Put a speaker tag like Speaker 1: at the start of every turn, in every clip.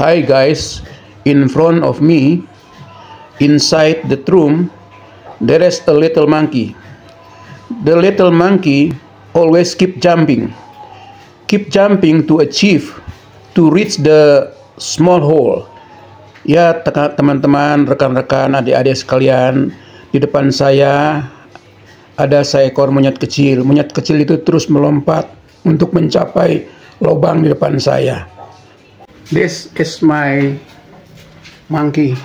Speaker 1: Hi guys, in front of me, inside the room, there is a little monkey. The little monkey always keep jumping, keep jumping to achieve, to reach the small hole. Ya teman-teman, rekan-rekan, adik-adik sekalian, di depan saya ada seekor monyet kecil. Monyet kecil itu terus melompat untuk mencapai lubang di depan saya. This is my monkey.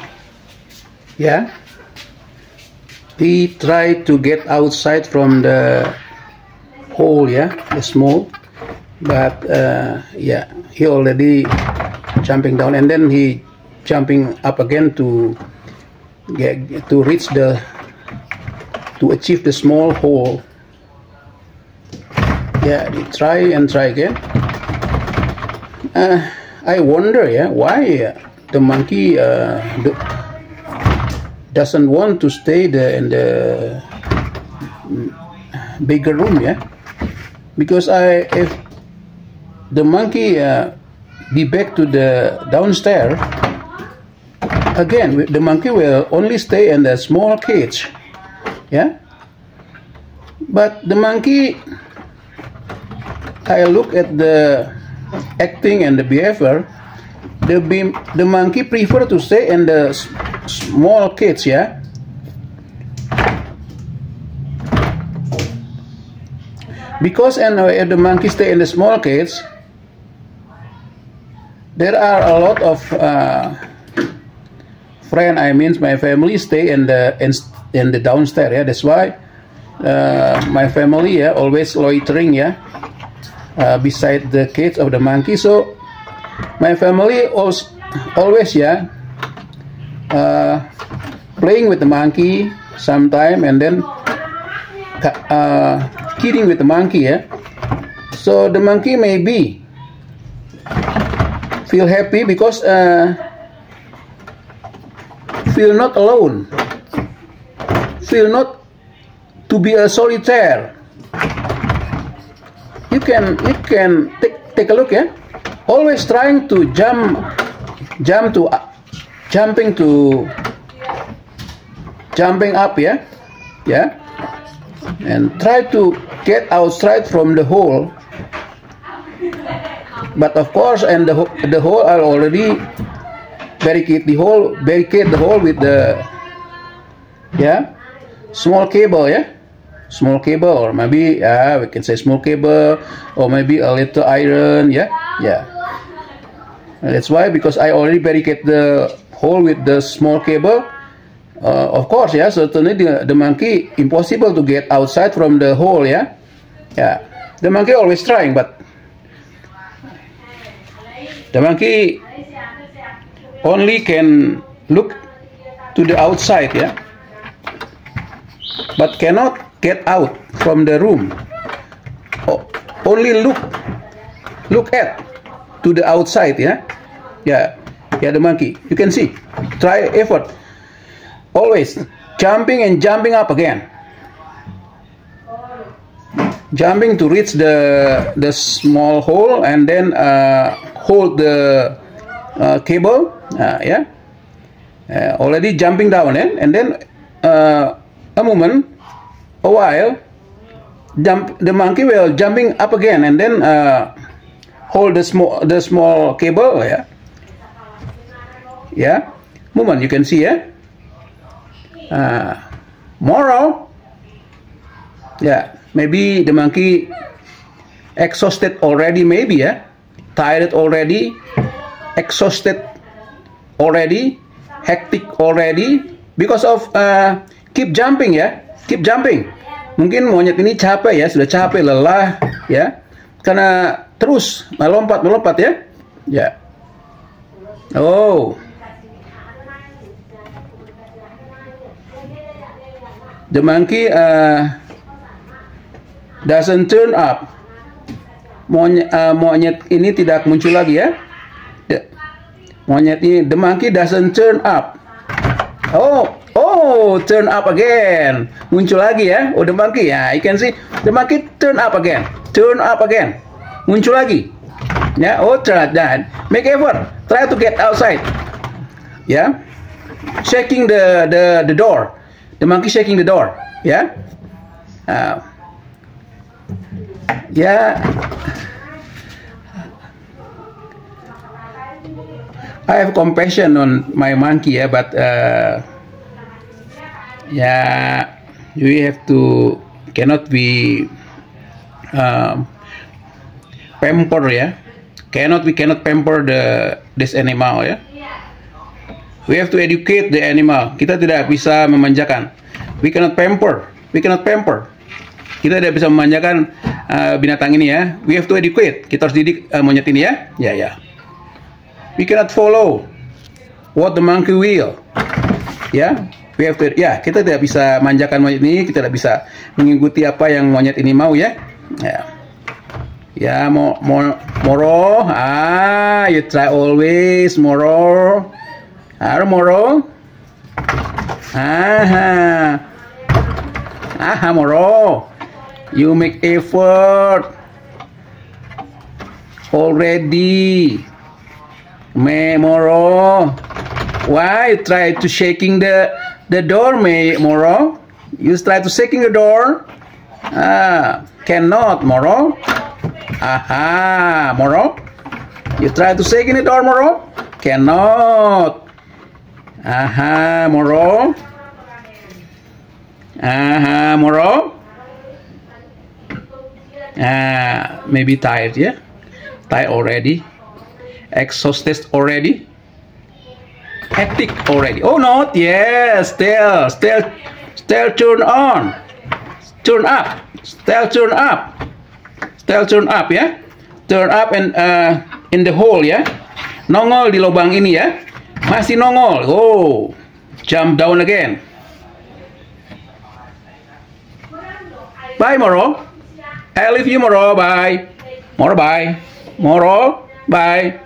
Speaker 1: Yeah. He tried to get outside from the hole, yeah, the small, but uh, yeah, he already jumping down, and then he jumping up again to get to reach the to achieve the small hole. Yeah, he try and try again. Uh, I wonder, yeah, why the monkey uh, doesn't want to stay the, in the bigger room, yeah? Because I, if the monkey uh, be back to the downstairs, again, the monkey will only stay in the small cage, yeah? But the monkey, I look at the acting and the behavior, the the monkey prefer to stay in the small cage, yeah. Because and if the monkey stay in the small cage, there are a lot of uh, friend. I mean, my family stay in the in, in the downstairs. Yeah, that's why uh, my family yeah always loitering yeah uh, beside the cage of the monkey. So my family always, always yeah uh, playing with the monkey sometime and then uh, kidding with the monkey yeah. So the monkey maybe feel happy because uh, feel not alone, feel not to be a solitaire you can you can take take a look yeah always trying to jump jump to uh, jumping to jumping up yeah? Yeah? And try to get outside from the hole. But of course and the the hole are already barricade the hole barricade the hole with the yeah? Small cable yeah small cable or maybe yeah we can say small cable or maybe a little iron yeah yeah. And that's why because I already barricade the hole with the small cable. Uh, of course yeah certainly the, the monkey impossible to get outside from the hole yeah. Yeah. The monkey always trying but the monkey only can look to the outside yeah. But cannot get out from the room. Only look look at to the outside yeah yeah yeah the monkey. You can see. Try effort. Always. Jumping and jumping up again. Jumping to reach the the small hole and then uh, hold the uh, cable uh, yeah uh, already jumping down eh? and then uh, a moment a while, jump, the monkey will jumping up again and then uh, hold the small the small cable. Yeah, yeah. Movement you can see. Yeah. Uh, moral. Yeah, maybe the monkey exhausted already. Maybe yeah, tired already, exhausted already, hectic already because of uh, keep jumping. Yeah keep jumping. Mungkin monyet ini capek ya, sudah capek, lelah ya. Karena terus melompat melompat ya. Ya. Oh. The monkey uh, doesn't turn up. Monyet, uh, monyet ini tidak muncul lagi ya. The, monyet ini, the monkey doesn't turn up. Oh, Oh, turn up again. Muncul lagi ya. Oh, the monkey. Ya, you can see the monkey turn up again. Turn up again. Muncul lagi. Yeah, oh try that. Make effort. Try to get outside. Yeah. Shaking the the the door. The monkey shaking the door. Yeah. Uh, yeah. I have compassion on my monkey, yeah, but uh, yeah, we have to cannot be um, pamper, yeah. Cannot we cannot pamper the this animal, ya. We have to educate the animal. Kita tidak bisa memanjakan. We cannot pamper. We cannot pamper. Kita tidak bisa memanjakan uh, binatang ini ya. We have to educate. Kita harus didik uh, monyet ini ya. Ya ya. We cannot follow what the monkey will. Ya, we have to, ya kita tidak bisa manjakan monyet ini, kita tidak bisa mengikuti apa yang monyet ini mau ya. Ya, ya mo, mo, moro, ah, you try always moro, ah, moro, ah, ah, moro, you make effort. Already. Moro. Why you try to shaking the the door, may Moro? You try to shaking the door? Ah, cannot, Moro. Aha, Moro. You try to shaking the door, Moro? Cannot. Aha, Moro. Aha, Moro. Ah, maybe tired, yeah? Tired already exhausted already? Hectic already? Oh, not yes. Still, still, still turn on. Turn up. Still turn up. Still turn up ya. Turn up and uh, in the hole ya. Nongol di lubang ini ya. Masih nongol. Oh, jump down again. Bye, Moro. I leave you, Moro. Bye. Moro, bye. Moro, bye.